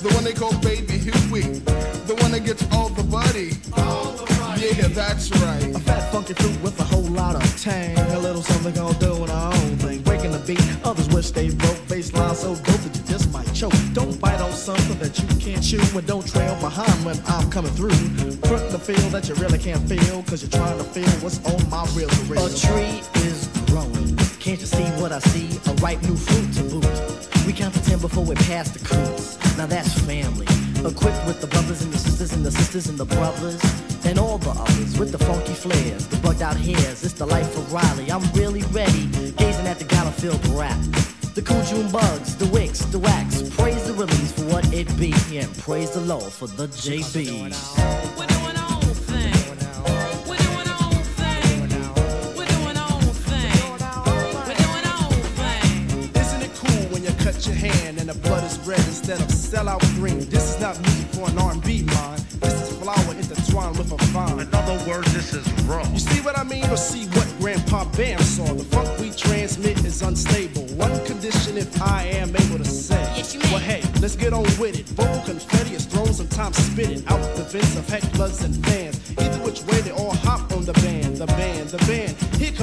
The one they call Baby Huey. The one that gets all the buddy. Yeah, that's right. A fat funky fruit with a whole lot of tang. A little something I'll do in our own thing. Breaking the beat, others wish they broke. Bassline so dope that you just might choke. Don't bite on something that you can't chew. And don't trail behind when I'm coming through. Front the feel that you really can't feel. Cause you're trying to feel what's on my real, real. A tree is growing. Can't you see what I see? A ripe new fruit to boot Count to ten before we pass the cruise. Now that's family. Equipped with the brothers and the sisters and the sisters and the brothers. And all the others with the funky flares, the bugged out hairs. It's the life of Riley. I'm really ready. Gazing at the gallon filled rap. The cool June bugs, the wicks, the wax. Praise the release for what it be. And praise the Lord for the JBs. When your hand and the blood is red instead of sellout green? This is not music for an R&B mind. This is flower intertwined with a vine. In other words, this is raw. You see what I mean, or see what Grandpa Bam saw? The funk we transmit is unstable. One condition, if I am able to say. Yes, you may. Well, hey, let's get on with it. Vocal confetti is thrown, sometimes spitting out the vents of hecklers and fans. Either which way, they all hop on the band, the band, the band.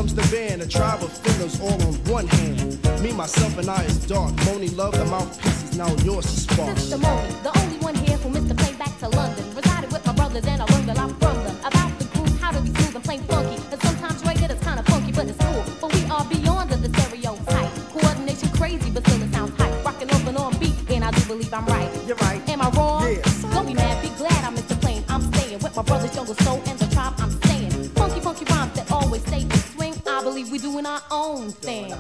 Comes the band, a tribe of fingers all on one hand. Me, myself, and I is dark. Monie Love, the mouthpiece is now yours to spark. Sister Monie, the only one here who missed the plane back to London. Resided with my brothers and I learned a lot from them. About the groove, how to be smooth and plain funky. And sometimes rated as kinda funky, but it's cool. But we are beyond the stereotype. Coordination crazy, but still it sounds hype. Rockin' off and on beat, and I do believe I'm right. You're right. Am I wrong? Yes. Don't be mad, be glad I missed the plane. I'm staying with my brothers, Jungle Soul, believe we're doing our own thing.